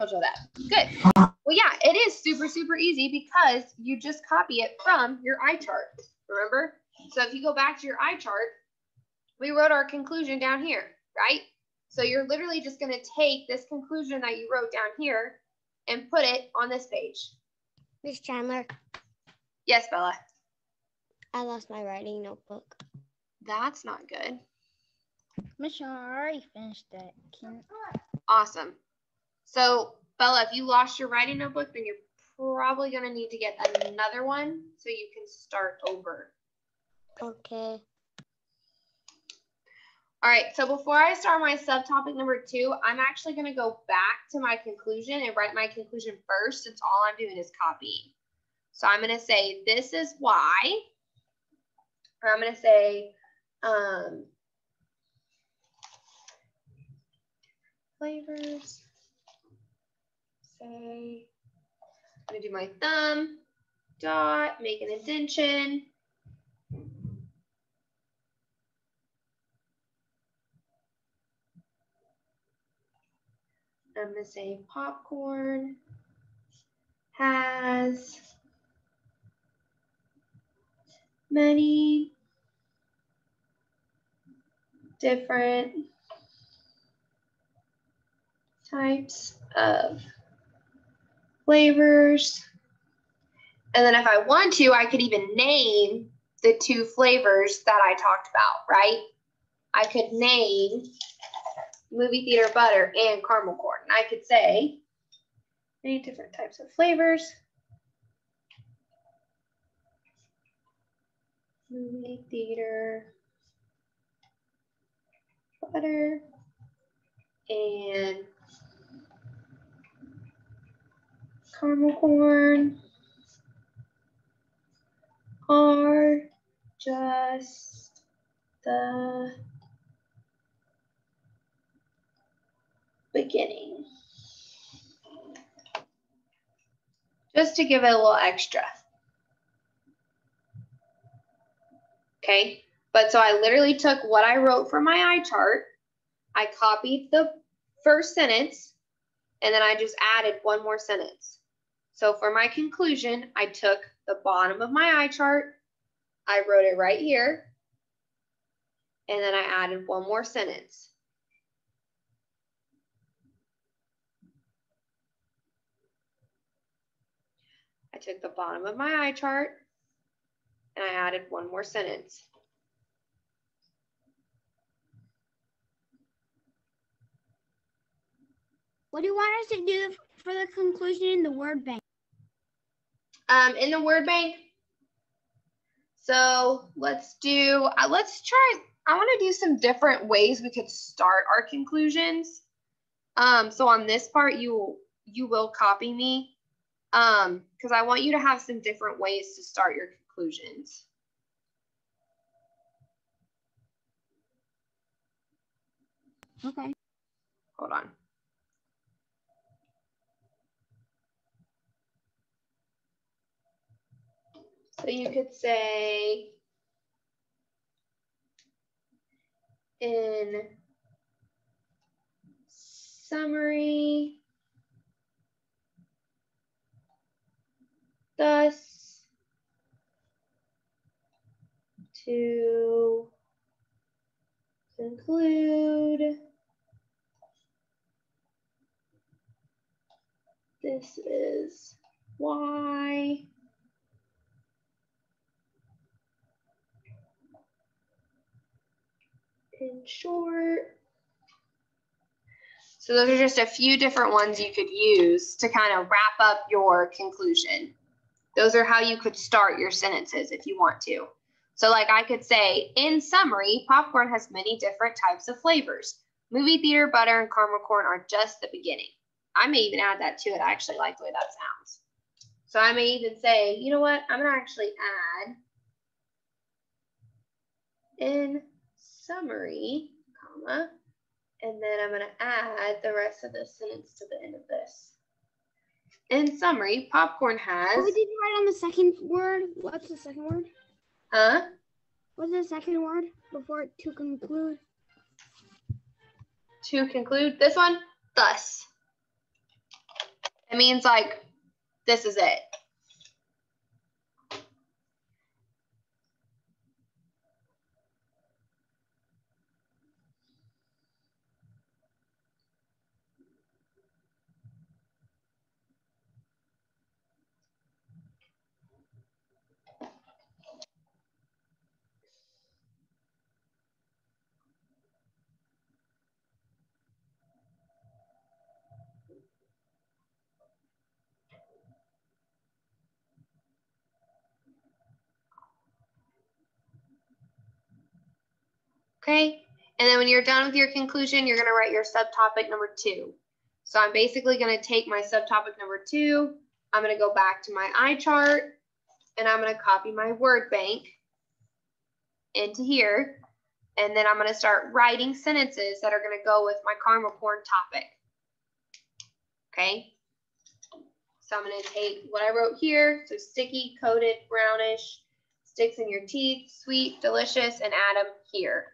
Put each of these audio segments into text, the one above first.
told you that. Good. Well, yeah, it is super, super easy because you just copy it from your eye chart. Remember? So if you go back to your eye chart, we wrote our conclusion down here, right? So you're literally just going to take this conclusion that you wrote down here and put it on this page. Miss Chandler, Yes, Bella. I lost my writing notebook. That's not good. Miss Shaw, I already finished that. Can, Awesome. So, Bella, if you lost your writing notebook, then you're probably going to need to get another one so you can start over. Okay. All right, so before I start my subtopic number two, I'm actually going to go back to my conclusion and write my conclusion first since all I'm doing is copying. So I'm going to say, this is why. Or I'm going to say, um, flavors. Say, I'm to do my thumb, dot, make an indentation. I'm to say popcorn has many different types of flavors. And then if I want to, I could even name the two flavors that I talked about, right? I could name movie theater butter and caramel corn. I could say many different types of flavors. Movie theater butter and caramel corn are just the beginning. Just to give it a little extra. Okay, but so I literally took what I wrote for my eye chart, I copied the first sentence, and then I just added one more sentence. So for my conclusion, I took the bottom of my eye chart, I wrote it right here, and then I added one more sentence. I took the bottom of my eye chart and I added one more sentence. What do you want us to do for the conclusion in the word bank? Um, in the word bank, so let's do, uh, let's try, I want to do some different ways we could start our conclusions. Um, so on this part, you, you will copy me um, because I want you to have some different ways to start your conclusions. Okay. Hold on. So you could say in summary, thus to conclude this is why in short. So those are just a few different ones you could use to kind of wrap up your conclusion. Those are how you could start your sentences if you want to. So like I could say, in summary, popcorn has many different types of flavors. Movie theater butter and caramel corn are just the beginning. I may even add that to it. I actually like the way that sounds. So I may even say, you know what? I'm gonna actually add in summary, comma, and then I'm going to add the rest of the sentence to the end of this. In summary, popcorn has. Oh, what did you write on the second word? What's the second word? Huh? What's the second word before to conclude? To conclude this one, thus. It means like this is it. Okay. And then when you're done with your conclusion, you're going to write your subtopic number two. So I'm basically going to take my subtopic number two. I'm going to go back to my eye chart and I'm going to copy my word bank into here. And then I'm going to start writing sentences that are going to go with my caramel corn topic. Okay. So I'm going to take what I wrote here. So sticky, coated, brownish, sticks in your teeth, sweet, delicious, and add them here.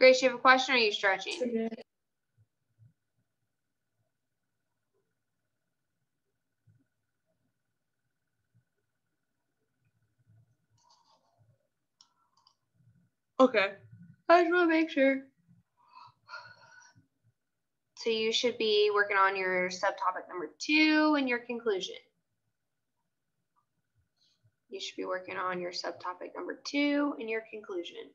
Grace, you have a question or are you stretching? Okay. I just want to make sure. So you should be working on your subtopic number two and your conclusion. You should be working on your subtopic number two and your conclusion.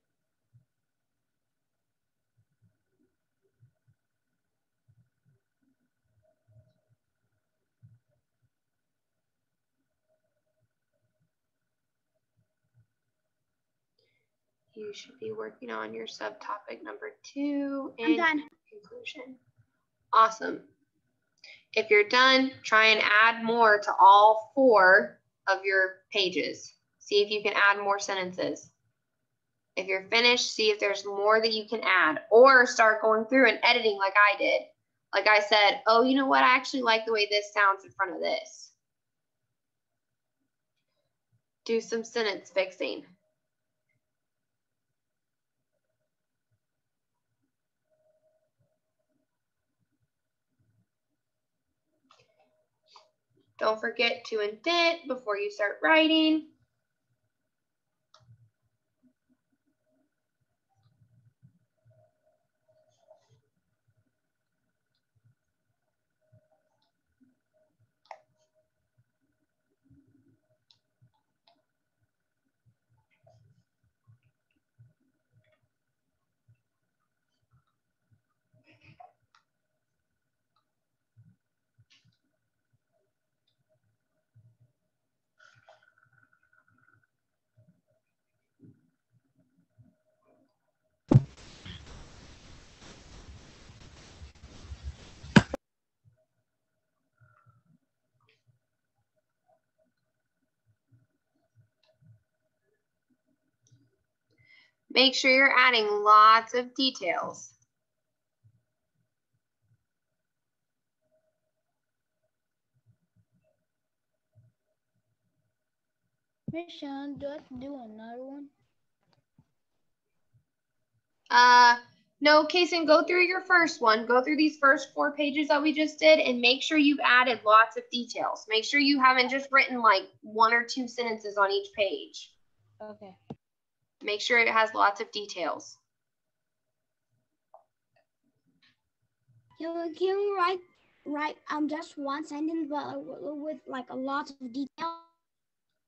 You should be working on your subtopic number two and conclusion. Awesome. If you're done, try and add more to all four of your pages. See if you can add more sentences. If you're finished, see if there's more that you can add or start going through and editing like I did. Like I said, oh, you know what? I actually like the way this sounds in front of this. Do some sentence fixing. Don't forget to indent before you start writing. Make sure you're adding lots of details. Miss do I have to do another one? Uh, no, Kason, go through your first one. Go through these first four pages that we just did and make sure you've added lots of details. Make sure you haven't just written like one or two sentences on each page. Okay. Make sure it has lots of details. Can can we write write um just one sentence but with, with like a lot of detail?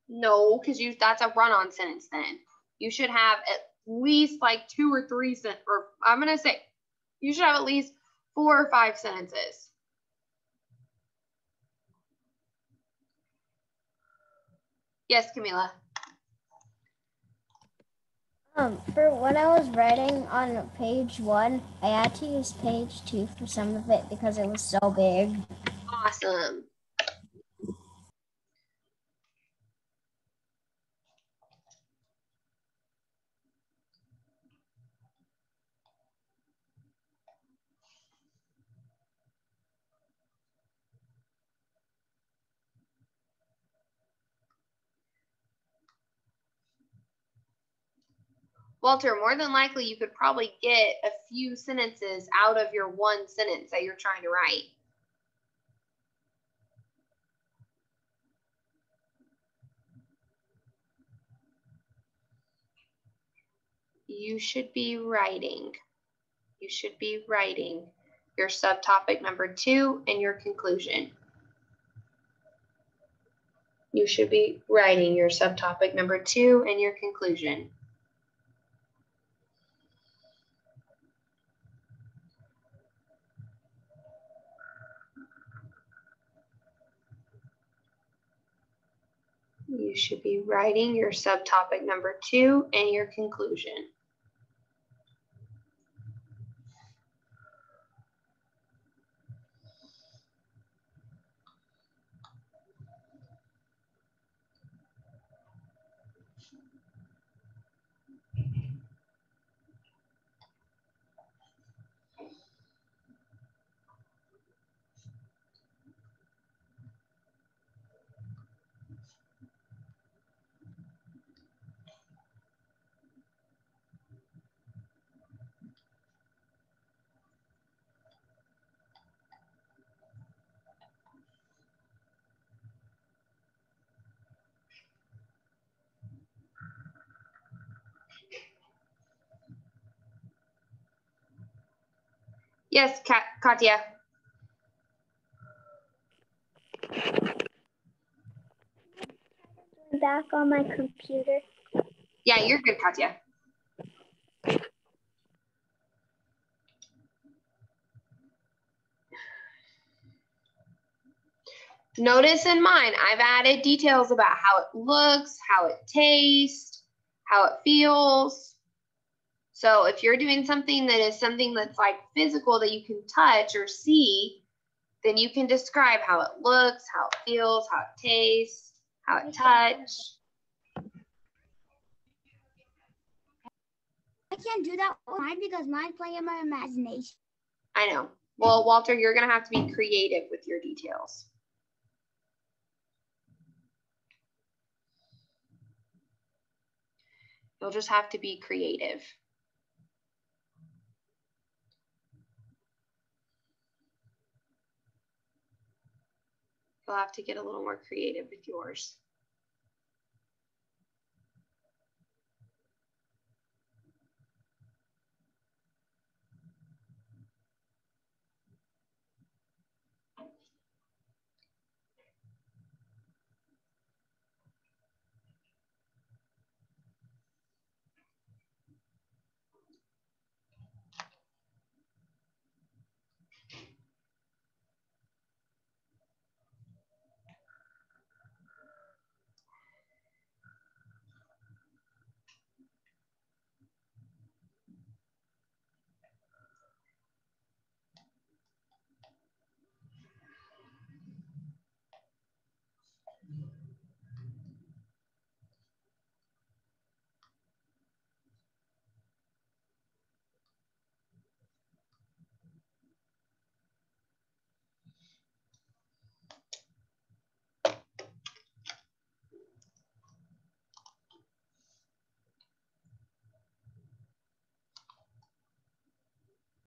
No, because you that's a run-on sentence then. You should have at least like two or three sent or I'm gonna say you should have at least four or five sentences. Yes, Camila. Um, for when I was writing on page one, I had to use page two for some of it because it was so big. Awesome. Walter, more than likely you could probably get a few sentences out of your one sentence that you're trying to write. You should be writing. You should be writing your subtopic number two and your conclusion. You should be writing your subtopic number two and your conclusion. You should be writing your subtopic number two and your conclusion. Yes, Kat Katya. Back on my computer. Yeah, you're good, Katya. Notice in mine, I've added details about how it looks, how it tastes, how it feels. So if you're doing something that is something that's like physical that you can touch or see, then you can describe how it looks, how it feels, how it tastes, how it touch. I can't do that with mine because mine's playing in my imagination. I know. Well, Walter, you're going to have to be creative with your details. You'll just have to be creative. You'll have to get a little more creative with yours.